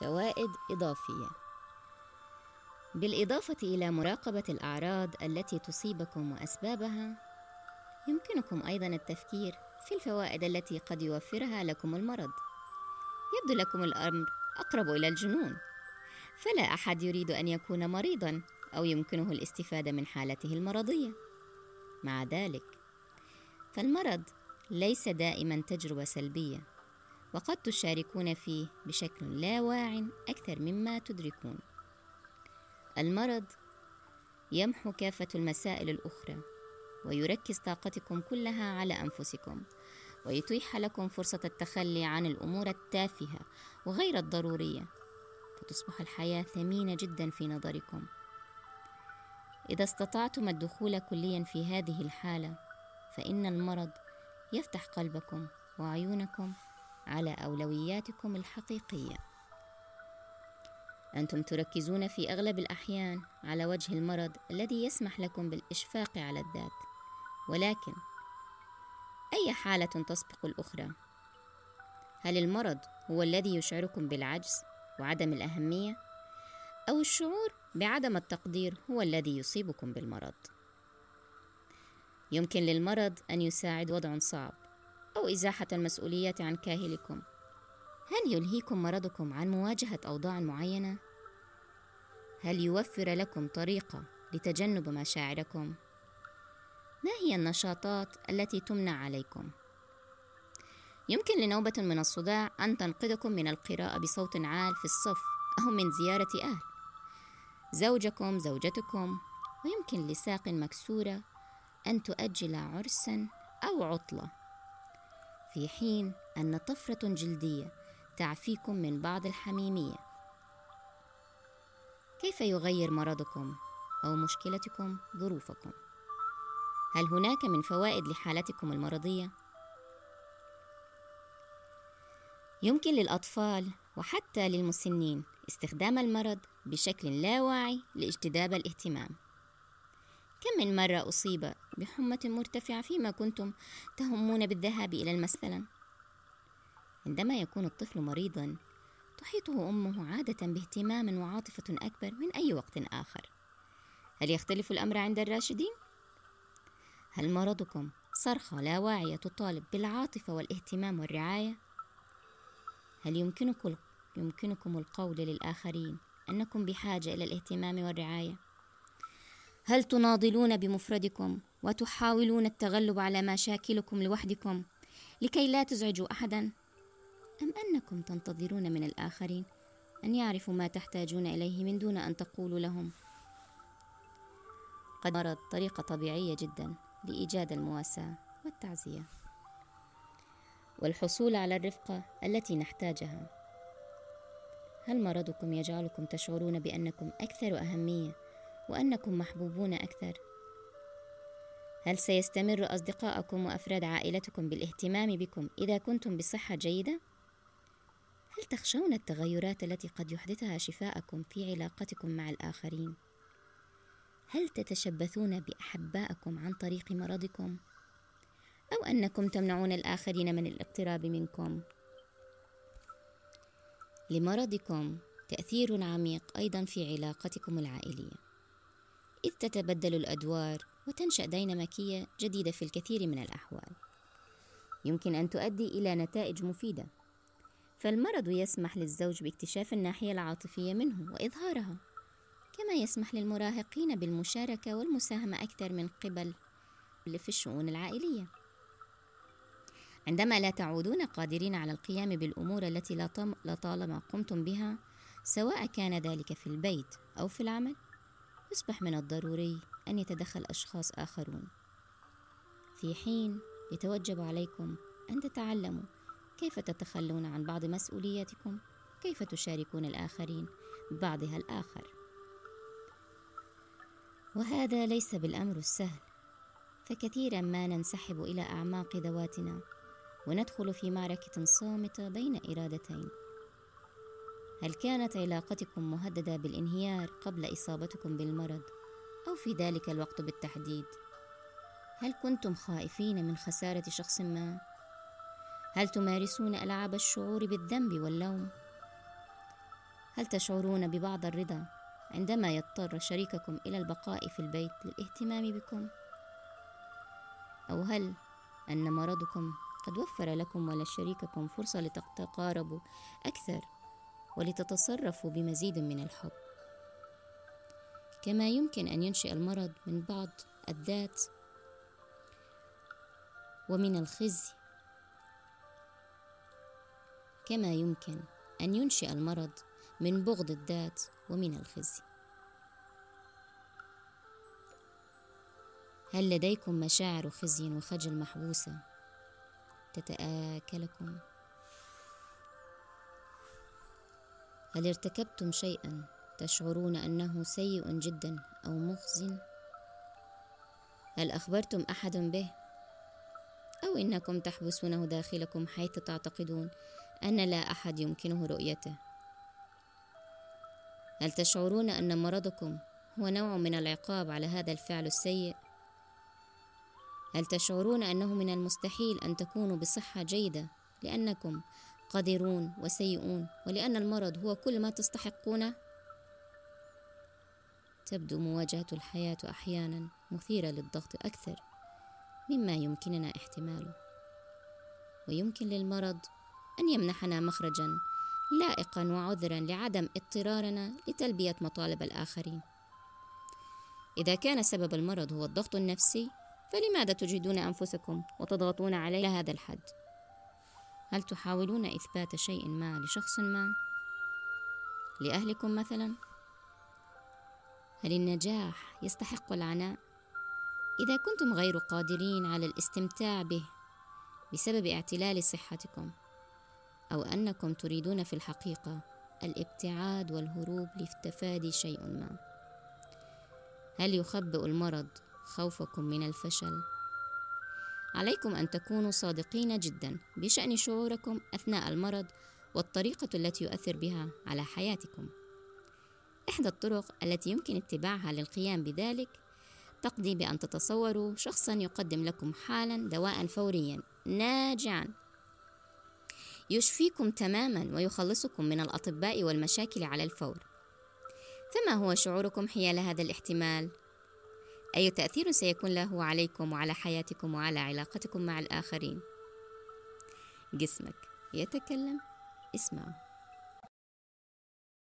فوائد إضافية. بالإضافة إلى مراقبة الأعراض التي تصيبكم وأسبابها يمكنكم أيضا التفكير في الفوائد التي قد يوفرها لكم المرض. يبدو لكم الأمر أقرب إلى الجنون. فلا أحد يريد أن يكون مريضا أو يمكنه الاستفادة من حالته المرضية. مع ذلك فالمرض ليس دائما تجربة سلبية. وقد تشاركون فيه بشكل لا واع أكثر مما تدركون. المرض يمحو كافة المسائل الأخرى ويركز طاقتكم كلها على أنفسكم ويتيح لكم فرصة التخلي عن الأمور التافهة وغير الضرورية فتصبح الحياة ثمينة جدا في نظركم. إذا استطعتم الدخول كليا في هذه الحالة فإن المرض يفتح قلبكم وعيونكم على أولوياتكم الحقيقية أنتم تركزون في أغلب الأحيان على وجه المرض الذي يسمح لكم بالإشفاق على الذات ولكن أي حالة تسبق الأخرى؟ هل المرض هو الذي يشعركم بالعجز وعدم الأهمية؟ أو الشعور بعدم التقدير هو الذي يصيبكم بالمرض؟ يمكن للمرض أن يساعد وضع صعب أو إزاحة المسؤوليات عن كاهلكم هل يلهيكم مرضكم عن مواجهة أوضاع معينة؟ هل يوفر لكم طريقة لتجنب مشاعركم؟ ما هي النشاطات التي تمنع عليكم؟ يمكن لنوبة من الصداع أن تنقذكم من القراءة بصوت عال في الصف أو من زيارة أهل زوجكم زوجتكم ويمكن لساق مكسورة أن تؤجل عرسا أو عطلة في حين أن طفرة جلدية تعفيكم من بعض الحميمية كيف يغير مرضكم أو مشكلتكم ظروفكم؟ هل هناك من فوائد لحالتكم المرضية؟ يمكن للأطفال وحتى للمسنين استخدام المرض بشكل لا واعي لاجتذاب الاهتمام كم من مرة أصيب بحمة مرتفعة فيما كنتم تهمون بالذهاب إلى المسألة عندما يكون الطفل مريضا تحيطه أمه عادة باهتمام وعاطفة أكبر من أي وقت آخر هل يختلف الأمر عند الراشدين؟ هل مرضكم صرخة لا واعية تطالب بالعاطفة والاهتمام والرعاية؟ هل يمكنكم يمكنكم القول للآخرين أنكم بحاجة إلى الاهتمام والرعاية؟ هل تناضلون بمفردكم وتحاولون التغلب على مشاكلكم لوحدكم لكي لا تزعجوا أحدا؟ أم أنكم تنتظرون من الآخرين أن يعرفوا ما تحتاجون إليه من دون أن تقولوا لهم؟ قد مرض طريقة طبيعية جدا لإيجاد المواساة والتعزية والحصول على الرفقة التي نحتاجها هل مرضكم يجعلكم تشعرون بأنكم أكثر أهمية وأنكم محبوبون أكثر؟ هل سيستمر أصدقاءكم وأفراد عائلتكم بالاهتمام بكم إذا كنتم بصحة جيدة؟ هل تخشون التغيرات التي قد يحدثها شفاءكم في علاقتكم مع الآخرين؟ هل تتشبثون بأحبائكم عن طريق مرضكم؟ أو أنكم تمنعون الآخرين من الاقتراب منكم؟ لمرضكم تأثير عميق أيضا في علاقتكم العائلية إذ تتبدل الأدوار وتنشأ ديناميكية جديدة في الكثير من الأحوال. يمكن أن تؤدي إلى نتائج مفيدة. فالمرض يسمح للزوج باكتشاف الناحية العاطفية منه وإظهارها كما يسمح للمراهقين بالمشاركة والمساهمة أكثر من قبل في الشؤون العائلية. عندما لا تعودون قادرين على القيام بالأمور التي لطالما قمتم بها سواء كان ذلك في البيت أو في العمل يصبح من الضروري أن يتدخل أشخاص آخرون. في حين يتوجب عليكم أن تتعلموا كيف تتخلون عن بعض مسؤولياتكم كيف تشاركون الآخرين ببعضها الآخر. وهذا ليس بالأمر السهل فكثيرا ما ننسحب إلى أعماق ذواتنا وندخل في معركة صامتة بين إرادتين. هل كانت علاقتكم مهددة بالانهيار قبل إصابتكم بالمرض؟ أو في ذلك الوقت بالتحديد؟ هل كنتم خائفين من خسارة شخص ما؟ هل تمارسون ألعاب الشعور بالذنب واللوم؟ هل تشعرون ببعض الرضا عندما يضطر شريككم إلى البقاء في البيت للاهتمام بكم؟ أو هل أن مرضكم قد وفر لكم ولشريككم فرصة لتتقاربوا أكثر ولتتصرفوا بمزيد من الحب كما يمكن أن ينشئ المرض من بعض الذات ومن الخزي كما يمكن أن ينشئ المرض من بغض الذات ومن الخزي هل لديكم مشاعر خزي وخجل محبوسة تتآكلكم؟ هل ارتكبتم شيئا تشعرون أنه سيء جدا أو مخزن؟ هل أخبرتم أحد به؟ أو إنكم تحبسونه داخلكم حيث تعتقدون أن لا أحد يمكنه رؤيته؟ هل تشعرون أن مرضكم هو نوع من العقاب على هذا الفعل السيء؟ هل تشعرون أنه من المستحيل أن تكونوا بصحة جيدة لأنكم قادرون وسيئون ولأن المرض هو كل ما تستحقونه؟ تبدو مواجهة الحياة أحيانا مثيرة للضغط أكثر مما يمكننا احتماله ويمكن للمرض أن يمنحنا مخرجا لائقا وعذرا لعدم اضطرارنا لتلبية مطالب الآخرين إذا كان سبب المرض هو الضغط النفسي فلماذا تجهدون أنفسكم وتضغطون علي هذا الحد؟ هل تحاولون إثبات شيء ما لشخص ما؟ لأهلكم مثلا؟ هل النجاح يستحق العناء؟ إذا كنتم غير قادرين على الاستمتاع به بسبب اعتلال صحتكم أو أنكم تريدون في الحقيقة الابتعاد والهروب لتفادي شيء ما هل يخبئ المرض خوفكم من الفشل عليكم أن تكونوا صادقين جدا بشأن شعوركم أثناء المرض والطريقة التي يؤثر بها على حياتكم إحدى الطرق التي يمكن اتباعها للقيام بذلك. تقضي بأن تتصوروا شخصا يقدم لكم حالا دواء فوريا. ناجعا. يشفيكم تماما ويخلصكم من الأطباء والمشاكل على الفور. فما هو شعوركم حيال هذا الاحتمال؟ أي تأثير سيكون له عليكم وعلى حياتكم وعلى علاقتكم مع الآخرين؟ جسمك. يتكلم. اسمعه